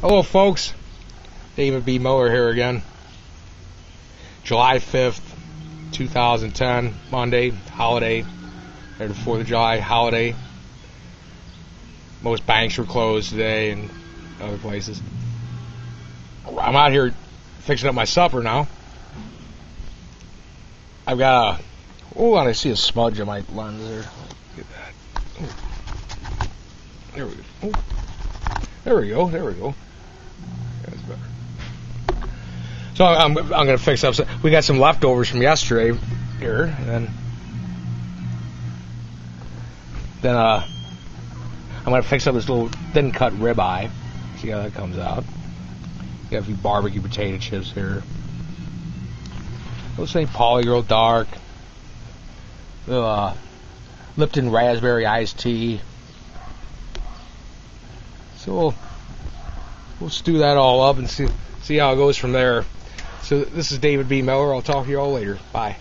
Hello, folks. David B. Mueller here again. July 5th, 2010, Monday, holiday, or the 4th of July holiday. Most banks were closed today and other places. I'm out here fixing up my supper now. I've got a. Oh, I see a smudge on my lens there. Get that. Ooh. There we go. Ooh. There we go. There we go. So I'm, I'm going to fix up. Some, we got some leftovers from yesterday here, and then then uh, I'm going to fix up this little thin cut ribeye. See how that comes out. Got a few barbecue potato chips here. Those St. Pauli Girl Dark. Uh, Lipton Raspberry Iced Tea. So we'll, we'll stew that all up and see see how it goes from there. So this is David B. Mueller. I'll talk to you all later. Bye.